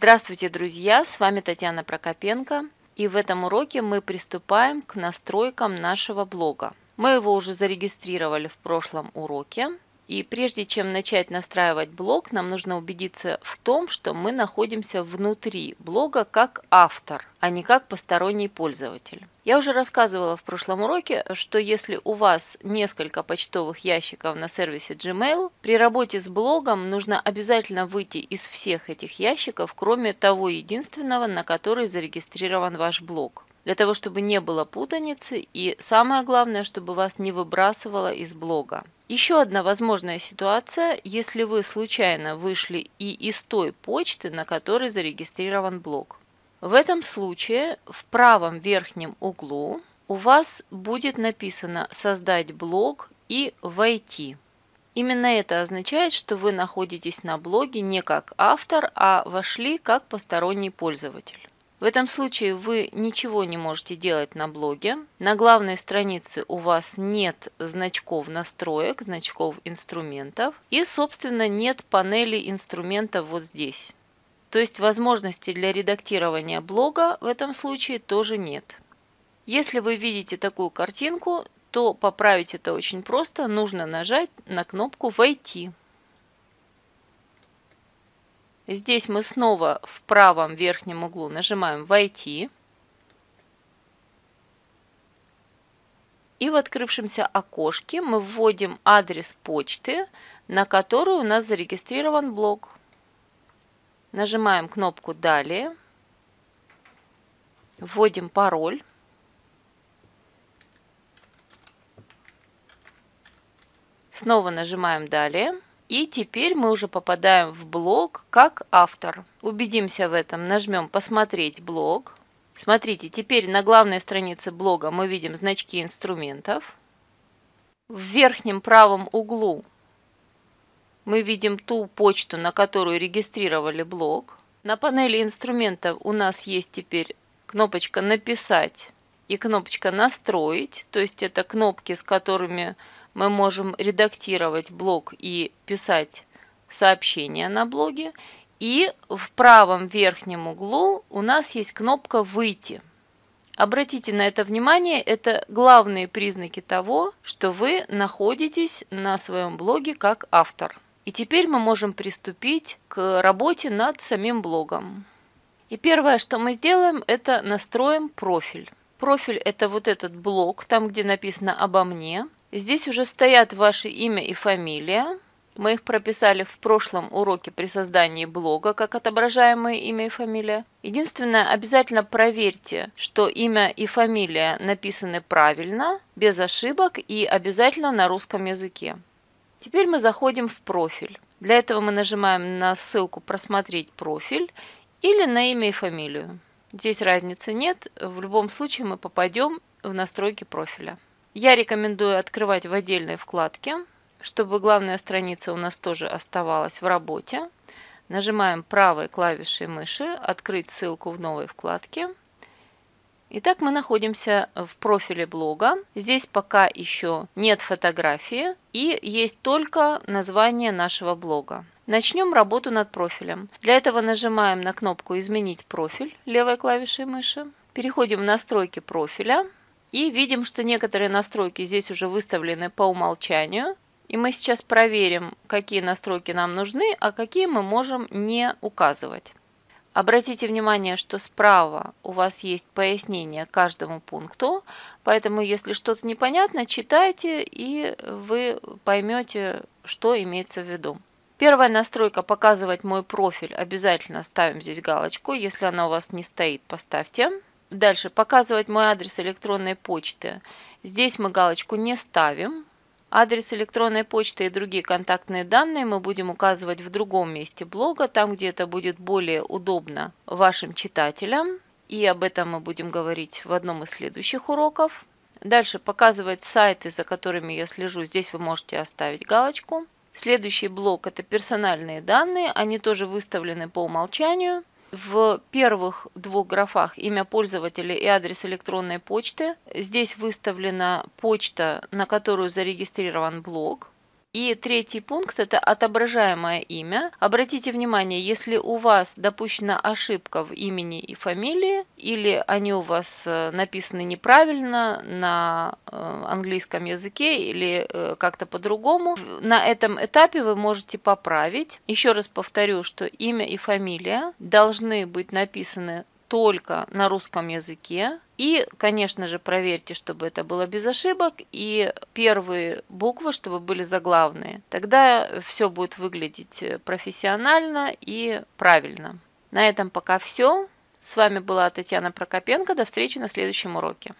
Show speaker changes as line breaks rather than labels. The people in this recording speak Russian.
Здравствуйте, друзья! С вами Татьяна Прокопенко. И в этом уроке мы приступаем к настройкам нашего блога. Мы его уже зарегистрировали в прошлом уроке. И прежде чем начать настраивать блог, нам нужно убедиться в том, что мы находимся внутри блога как автор, а не как посторонний пользователь. Я уже рассказывала в прошлом уроке, что если у вас несколько почтовых ящиков на сервисе Gmail, при работе с блогом нужно обязательно выйти из всех этих ящиков, кроме того единственного, на который зарегистрирован ваш блог для того, чтобы не было путаницы и самое главное, чтобы вас не выбрасывало из блога. Еще одна возможная ситуация, если вы случайно вышли и из той почты, на которой зарегистрирован блог. В этом случае в правом верхнем углу у вас будет написано «Создать блог» и «Войти». Именно это означает, что вы находитесь на блоге не как автор, а вошли как посторонний пользователь. В этом случае вы ничего не можете делать на блоге. На главной странице у вас нет значков настроек, значков инструментов и, собственно, нет панели инструментов вот здесь. То есть возможности для редактирования блога в этом случае тоже нет. Если вы видите такую картинку, то поправить это очень просто. Нужно нажать на кнопку «Войти». Здесь мы снова в правом верхнем углу нажимаем «Войти». И в открывшемся окошке мы вводим адрес почты, на которую у нас зарегистрирован блог. Нажимаем кнопку «Далее». Вводим пароль. Снова нажимаем «Далее». И теперь мы уже попадаем в блог как автор. Убедимся в этом, нажмем «Посмотреть блог». Смотрите, теперь на главной странице блога мы видим значки инструментов. В верхнем правом углу мы видим ту почту, на которую регистрировали блог. На панели инструментов у нас есть теперь кнопочка «Написать» и кнопочка «Настроить», то есть это кнопки, с которыми мы можем редактировать блог и писать сообщения на блоге. И в правом верхнем углу у нас есть кнопка «Выйти». Обратите на это внимание, это главные признаки того, что вы находитесь на своем блоге как автор. И теперь мы можем приступить к работе над самим блогом. И первое, что мы сделаем, это настроим профиль. Профиль – это вот этот блок, там, где написано «Обо мне». Здесь уже стоят ваше имя и фамилия. Мы их прописали в прошлом уроке при создании блога, как отображаемое имя и фамилия. Единственное, обязательно проверьте, что имя и фамилия написаны правильно, без ошибок и обязательно на русском языке. Теперь мы заходим в профиль. Для этого мы нажимаем на ссылку «Просмотреть профиль» или на имя и фамилию. Здесь разницы нет, в любом случае мы попадем в настройки профиля. Я рекомендую открывать в отдельной вкладке, чтобы главная страница у нас тоже оставалась в работе. Нажимаем правой клавишей мыши «Открыть ссылку в новой вкладке». Итак, мы находимся в профиле блога. Здесь пока еще нет фотографии и есть только название нашего блога. Начнем работу над профилем. Для этого нажимаем на кнопку «Изменить профиль» левой клавишей мыши. Переходим в настройки профиля и видим, что некоторые настройки здесь уже выставлены по умолчанию. И мы сейчас проверим, какие настройки нам нужны, а какие мы можем не указывать. Обратите внимание, что справа у вас есть пояснение каждому пункту, поэтому если что-то непонятно, читайте и вы поймете, что имеется в виду. Первая настройка «Показывать мой профиль» обязательно ставим здесь галочку. Если она у вас не стоит, поставьте. Дальше показывать мой адрес электронной почты. Здесь мы галочку не ставим. Адрес электронной почты и другие контактные данные мы будем указывать в другом месте блога, там, где это будет более удобно вашим читателям. И об этом мы будем говорить в одном из следующих уроков. Дальше показывать сайты, за которыми я слежу. Здесь вы можете оставить галочку. Следующий блок – это персональные данные. Они тоже выставлены по умолчанию. В первых двух графах имя пользователя и адрес электронной почты. Здесь выставлена почта, на которую зарегистрирован блог. И третий пункт – это отображаемое имя. Обратите внимание, если у вас допущена ошибка в имени и фамилии, или они у вас э, написаны неправильно на э, английском языке или э, как-то по-другому, на этом этапе вы можете поправить. Еще раз повторю, что имя и фамилия должны быть написаны только на русском языке. И, конечно же, проверьте, чтобы это было без ошибок. И первые буквы, чтобы были заглавные. Тогда все будет выглядеть профессионально и правильно. На этом пока все. С вами была Татьяна Прокопенко. До встречи на следующем уроке.